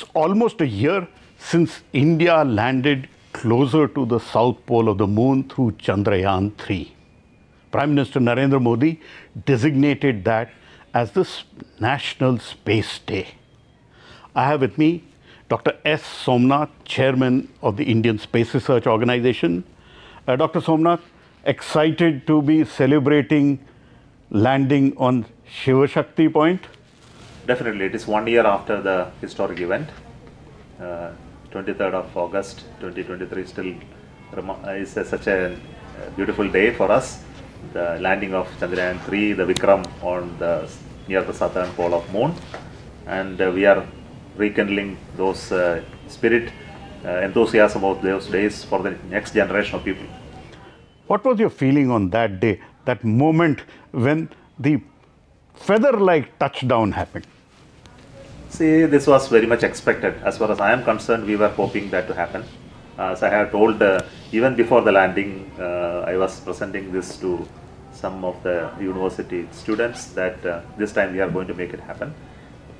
It's almost a year since India landed closer to the south pole of the moon through Chandrayaan 3. Prime Minister Narendra Modi designated that as the National Space Day. I have with me Dr. S. Somnath, Chairman of the Indian Space Research Organization. Uh, Dr. Somnath, excited to be celebrating landing on Shiva Shakti Point. Definitely, it is one year after the historic event. Uh, 23rd of August 2023 still uh, is a- such a beautiful day for us. The landing of Chandrayaan 3, the Vikram on the near the southern pole of moon, and uh, we are rekindling those uh, spirit, uh, enthusiasm of those days for the next generation of people. What was your feeling on that day, that moment when the feather like touchdown happened? See, this was very much expected. As far as I am concerned, we were hoping that to happen. As I have told, uh, even before the landing, uh, I was presenting this to some of the university students that uh, this time we are going to make it happen.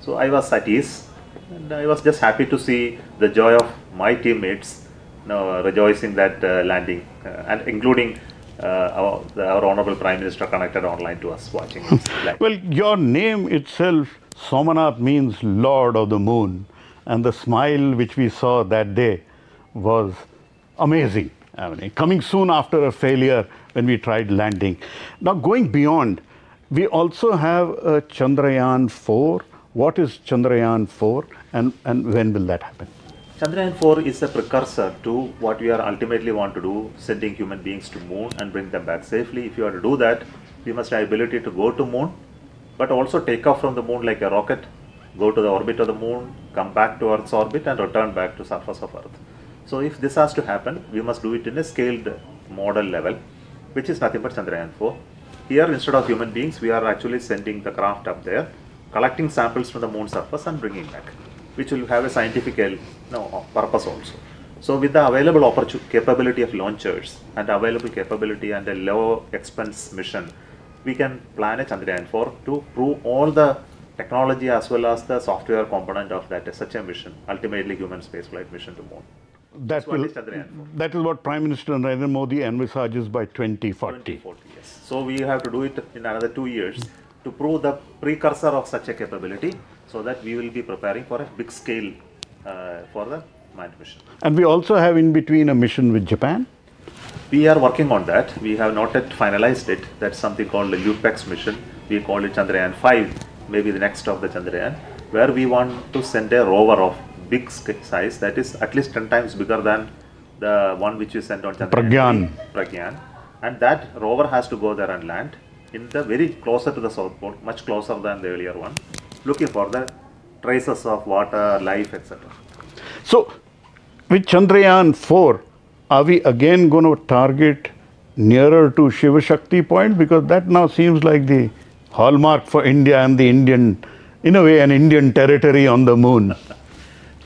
So I was at ease and I was just happy to see the joy of my teammates you know, rejoicing that uh, landing uh, and including uh, our, our Honorable Prime Minister connected online to us watching. Well, your name itself, Somanath, means Lord of the Moon. And the smile which we saw that day was amazing. I mean, coming soon after a failure when we tried landing. Now, going beyond, we also have a Chandrayaan 4. What is Chandrayaan 4 and, and when will that happen? Chandrayaan 4 is a precursor to what we are ultimately want to do, sending human beings to moon and bring them back safely. If you are to do that, we must have ability to go to moon, but also take off from the moon like a rocket, go to the orbit of the moon, come back to Earth's orbit and return back to surface of Earth. So if this has to happen, we must do it in a scaled model level, which is nothing but Chandrayaan 4. Here, instead of human beings, we are actually sending the craft up there, collecting samples from the moon surface and bringing back, which will have a scientific no, purpose also. So, with the available capability of launchers and available capability and a low expense mission, we can plan a Chandrayaan 4 to prove all the technology as well as the software component of that such a mission, ultimately human spaceflight mission to moon. That, what will, is Chandrayaan 4. that is what Prime Minister Narendra Modi envisages by 2040. 2040, yes. So we have to do it in another two years to prove the precursor of such a capability so that we will be preparing for a big scale uh, for the manned mission. And we also have in between a mission with Japan. We are working on that. We have not yet finalized it. That's something called the LUPEX mission. We call it Chandrayaan 5, maybe the next of the Chandrayaan, where we want to send a rover of big size that is at least 10 times bigger than the one which we sent on Chandrayaan. Pragyan. Pragyan. And that rover has to go there and land in the very closer to the South Pole, much closer than the earlier one, looking for the traces of water, life, etc. So, with Chandrayaan 4, are we again going to target nearer to Shiva Shakti point? Because that now seems like the hallmark for India and the Indian, in a way, an Indian territory on the moon.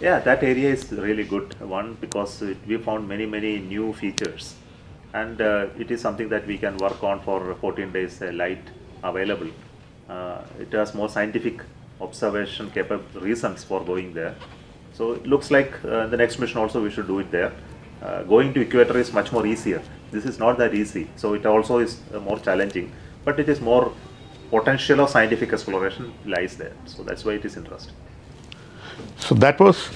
Yeah, that area is really good. One because it, we found many many new features, and uh, it is something that we can work on for 14 days. Uh, light available. Uh, it has more scientific observation capable reasons for going there. So it looks like uh, the next mission also we should do it there. Uh, going to equator is much more easier. This is not that easy, so it also is uh, more challenging, but it is more potential of scientific exploration lies there. So that's why it is interesting. So, that was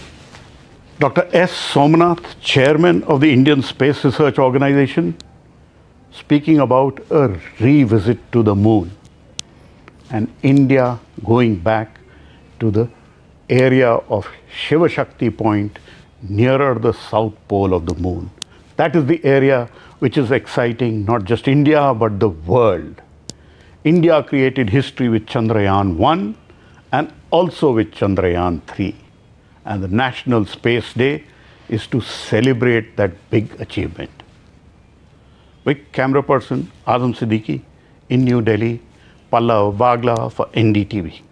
Dr. S. Somnath, Chairman of the Indian Space Research Organization, speaking about a revisit to the moon and India going back to the area of Shiva Shakti point nearer the south pole of the moon. That is the area which is exciting not just India but the world. India created history with Chandrayaan 1 and also with Chandrayaan 3. And the National Space Day is to celebrate that big achievement. With camera person Azam Siddiqui in New Delhi, Pallav Bagla for NDTV.